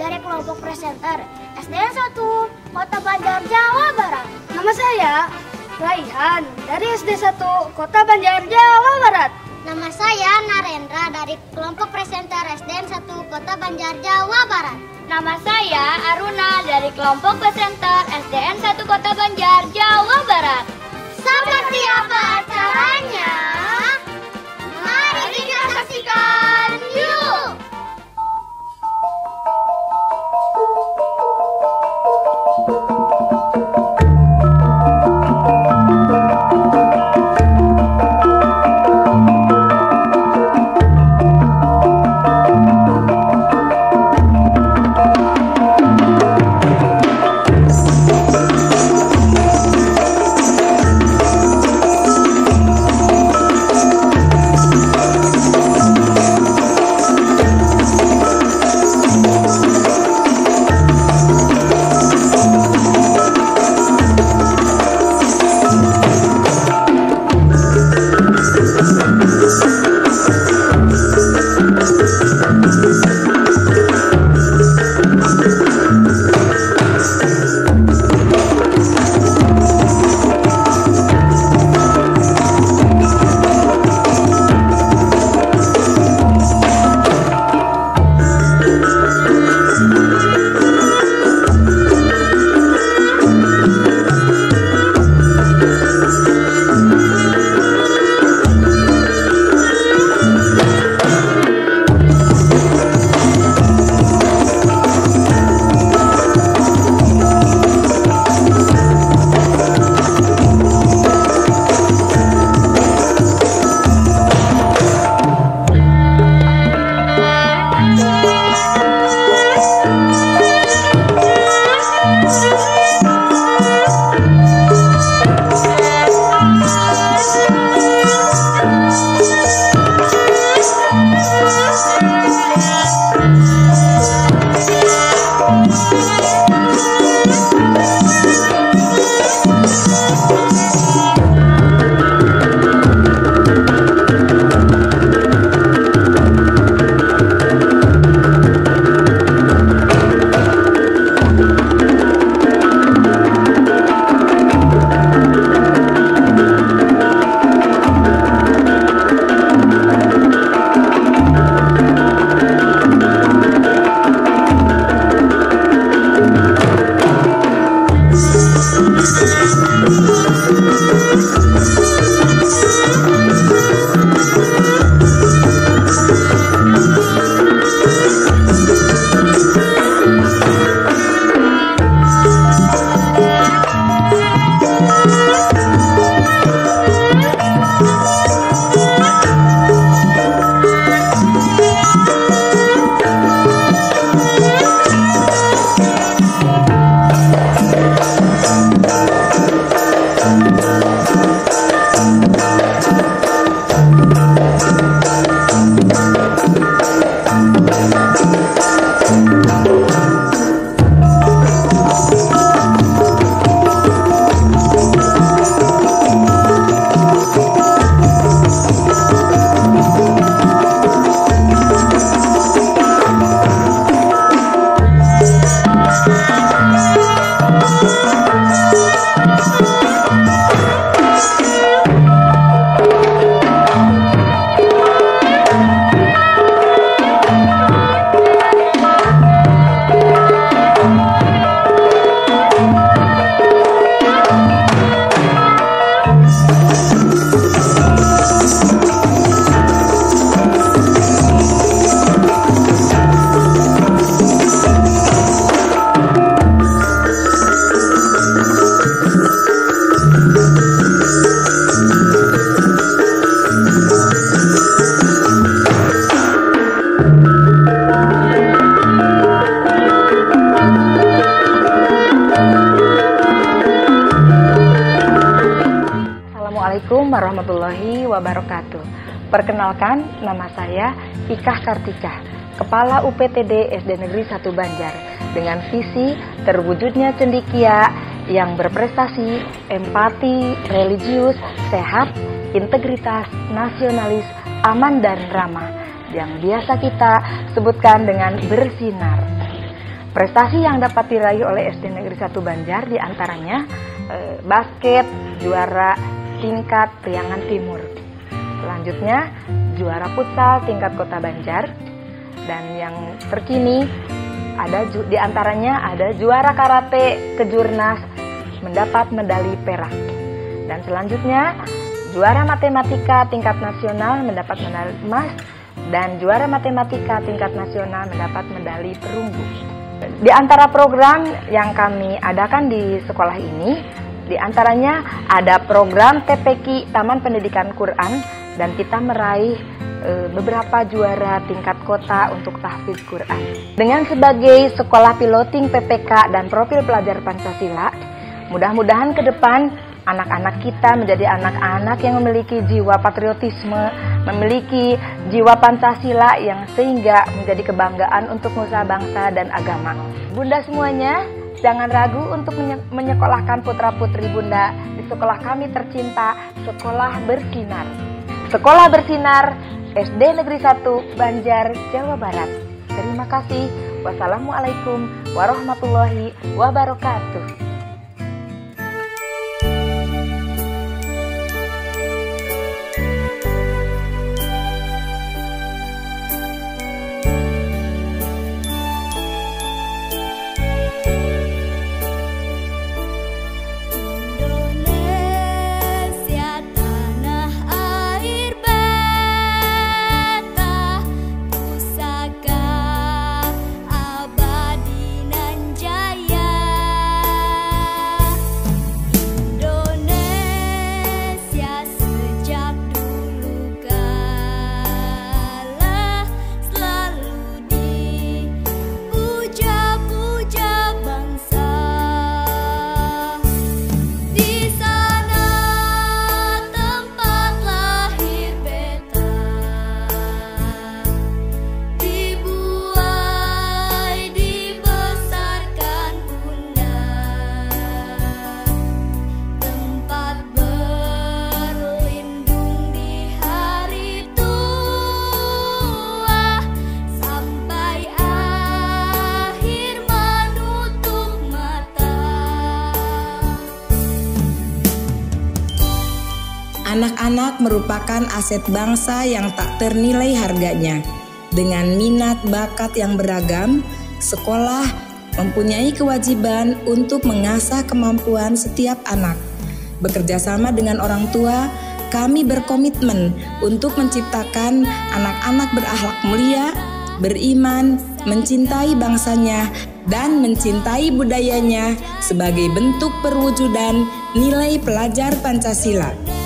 Dari kelompok presenter SDN 1 Kota Banjar, Jawa Barat. Nama saya Raihan dari SD 1 Kota Banjar, Jawa Barat. Nama saya Narendra dari kelompok presenter SDN 1 Kota Banjar, Jawa Barat. Nama saya Aruna dari kelompok presenter SDN 1 Kota Banjar, Jawa Barat. Seperti apa caranya? Perkenalkan, nama saya Ika Kartika, Kepala UPTD SD Negeri 1 Banjar, dengan visi terwujudnya cendikia yang berprestasi, empati, religius, sehat, integritas, nasionalis, aman dan ramah, yang biasa kita sebutkan dengan bersinar. Prestasi yang dapat diraih oleh SD Negeri 1 Banjar di antaranya eh, basket, juara tingkat Priangan Timur. Selanjutnya, juara futsal tingkat Kota Banjar. Dan yang terkini, ada di antaranya ada juara karate kejurnas mendapat medali perak. Dan selanjutnya, juara matematika tingkat nasional mendapat medali emas dan juara matematika tingkat nasional mendapat medali perunggu. Di antara program yang kami adakan di sekolah ini, di antaranya ada program TPQ Taman Pendidikan Quran dan kita meraih e, beberapa juara tingkat kota untuk tahfiz Quran. Dengan sebagai sekolah piloting PPK dan profil pelajar Pancasila, mudah-mudahan ke depan anak-anak kita menjadi anak-anak yang memiliki jiwa patriotisme, memiliki jiwa Pancasila yang sehingga menjadi kebanggaan untuk nusa bangsa dan agama. Bunda semuanya, jangan ragu untuk menyekolahkan putra-putri Bunda di sekolah kami tercinta, Sekolah Bersinar. Sekolah Bersinar SD Negeri 1 Banjar, Jawa Barat. Terima kasih. Wassalamualaikum warahmatullahi wabarakatuh. Anak-anak merupakan aset bangsa yang tak ternilai harganya. Dengan minat bakat yang beragam, sekolah mempunyai kewajiban untuk mengasah kemampuan setiap anak. Bekerja sama dengan orang tua, kami berkomitmen untuk menciptakan anak-anak berakhlak mulia, beriman, mencintai bangsanya, dan mencintai budayanya sebagai bentuk perwujudan nilai pelajar Pancasila.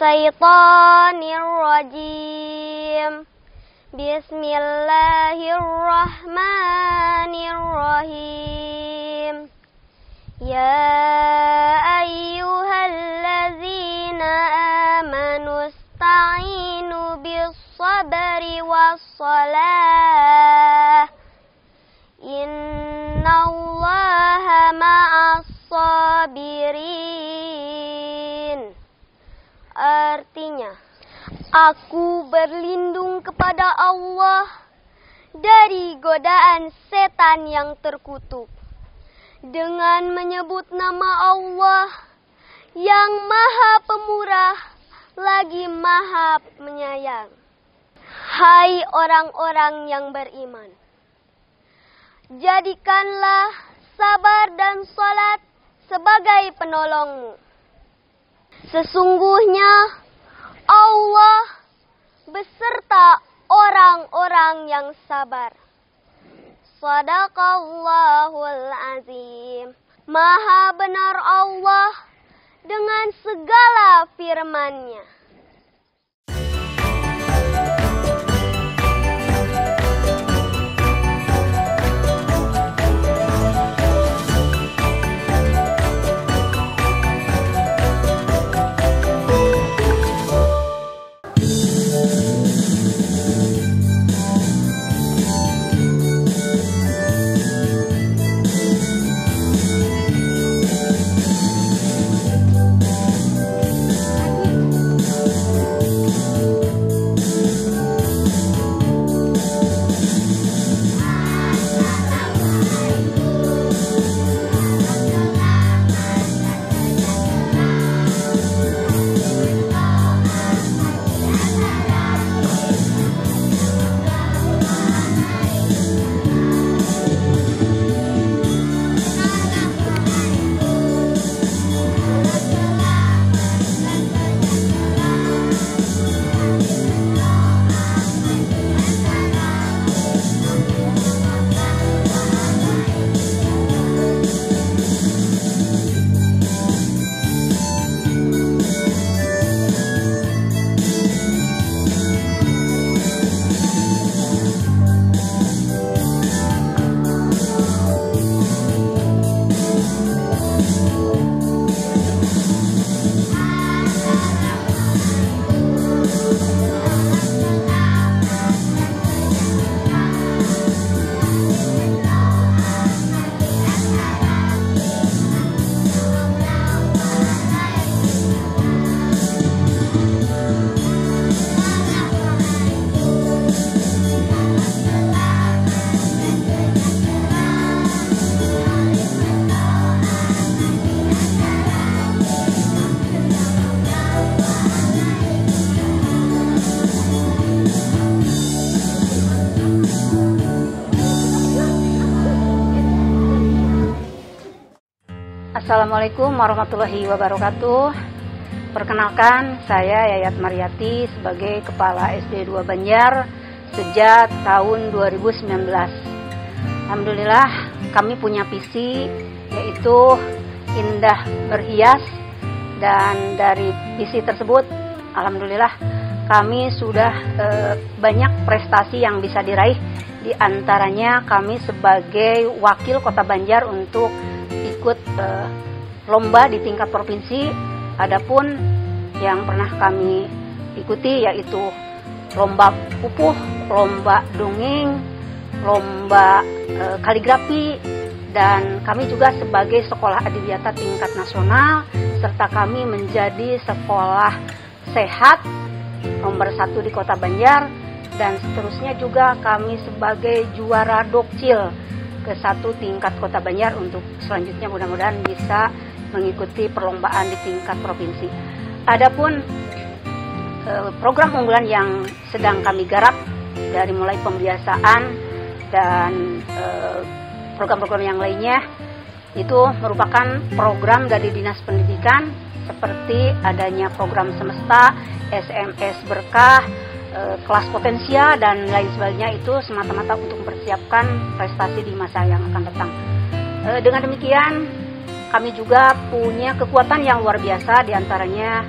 الشيطان الرجيم. بسم الله الرحمن الرحيم. يا أيها الذين آمنوا استعينوا بالصبر والصلاة. إن الله مع الصابرين. Artinya, aku berlindung kepada Allah dari godaan setan yang terkutuk dengan menyebut nama Allah yang maha pemurah lagi maha menyayang. Hai orang-orang yang beriman, jadikanlah sabar dan salat sebagai penolongmu. Sesungguhnya Allah beserta orang-orang yang sabar. Sadaqallahul azim. Maha benar Allah dengan segala firman-Nya. Assalamualaikum warahmatullahi wabarakatuh. Perkenalkan, saya Yayat Mariati sebagai Kepala SD 2 Banjar sejak tahun 2019. Alhamdulillah, kami punya visi yaitu indah berhias dan dari visi tersebut alhamdulillah kami sudah eh, banyak prestasi yang bisa diraih di antaranya kami sebagai wakil Kota Banjar untuk ikut uh, lomba di tingkat provinsi. Adapun yang pernah kami ikuti yaitu lomba pupuh, lomba dongeng, lomba uh, kaligrafi dan kami juga sebagai sekolah adiwiyata tingkat nasional serta kami menjadi sekolah sehat nomor satu di kota Banjar dan seterusnya juga kami sebagai juara dokcil ke satu tingkat kota Banjar untuk selanjutnya mudah-mudahan bisa mengikuti perlombaan di tingkat provinsi. Adapun eh, program unggulan yang sedang kami garap dari mulai pembiasaan dan eh, program-program yang lainnya itu merupakan program dari Dinas Pendidikan seperti adanya program semesta, SMS berkah, Eh, kelas potensial dan lain sebagainya itu semata-mata untuk mempersiapkan prestasi di masa yang akan datang. E, dengan demikian, kami juga punya kekuatan yang luar biasa di antaranya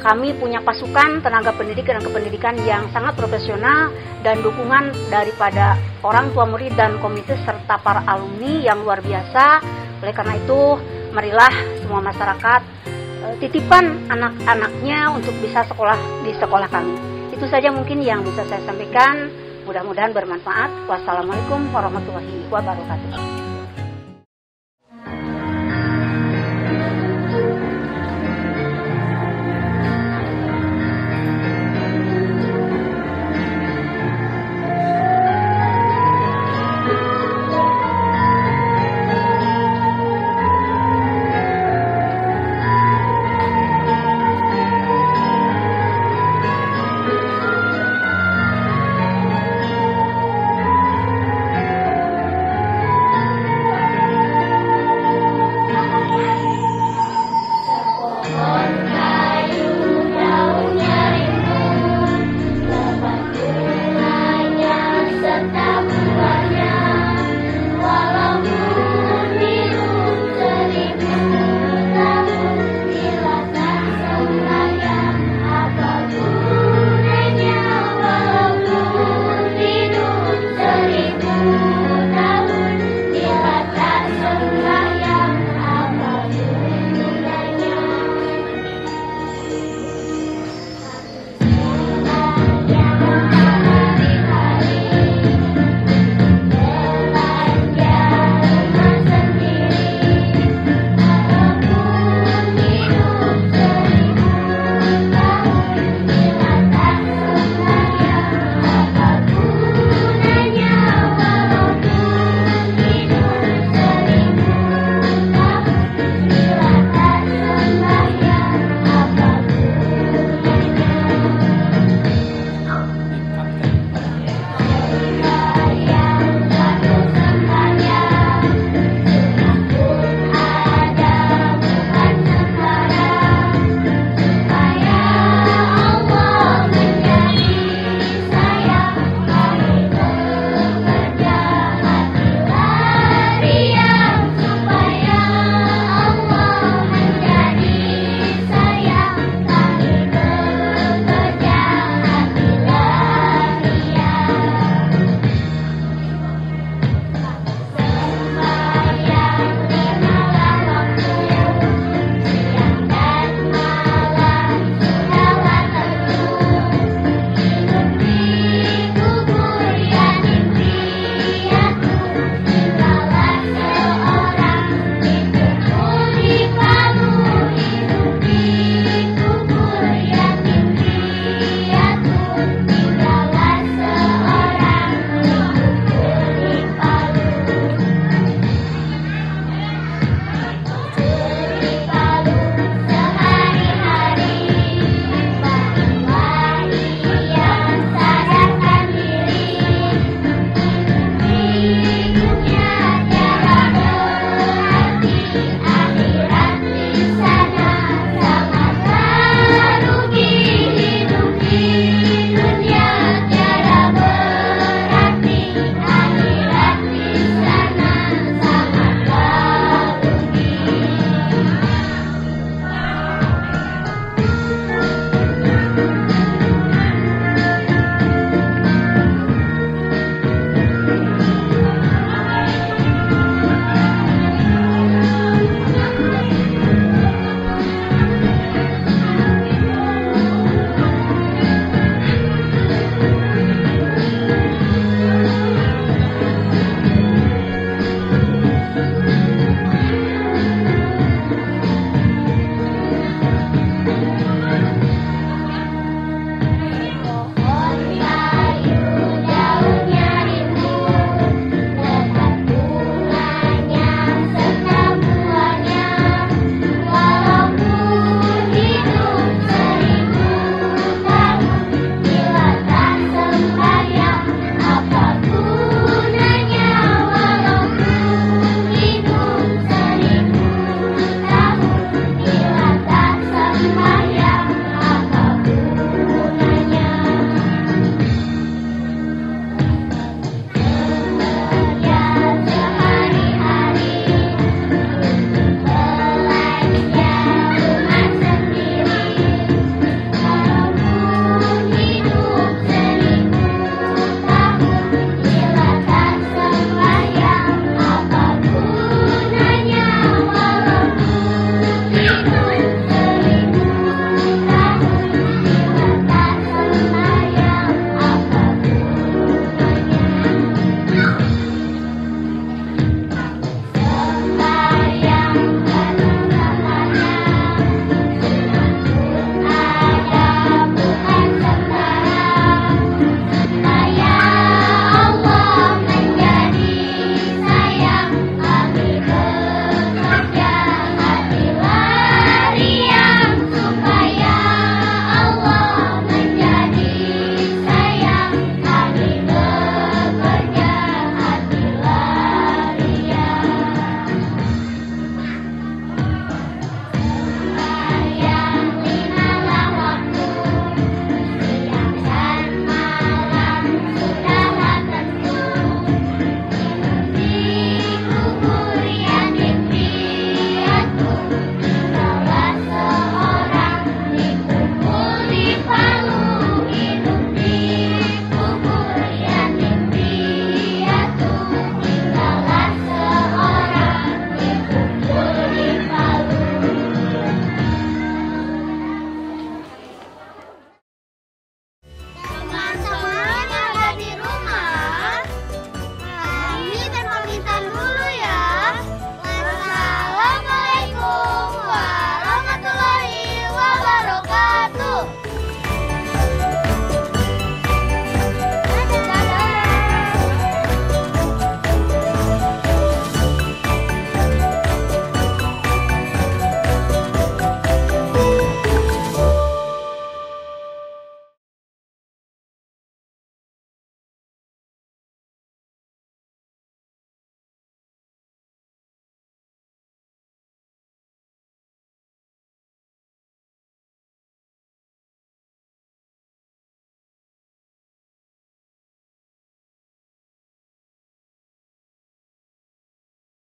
kami punya pasukan tenaga pendidik dan kependidikan yang sangat profesional dan dukungan daripada orang tua murid dan komite serta para alumni yang luar biasa. Oleh karena itu, marilah semua masyarakat e, titipan anak-anaknya untuk bisa sekolah di sekolah kami. Itu saja mungkin yang bisa saya sampaikan. Mudah-mudahan bermanfaat. Wassalamualaikum warahmatullahi wabarakatuh.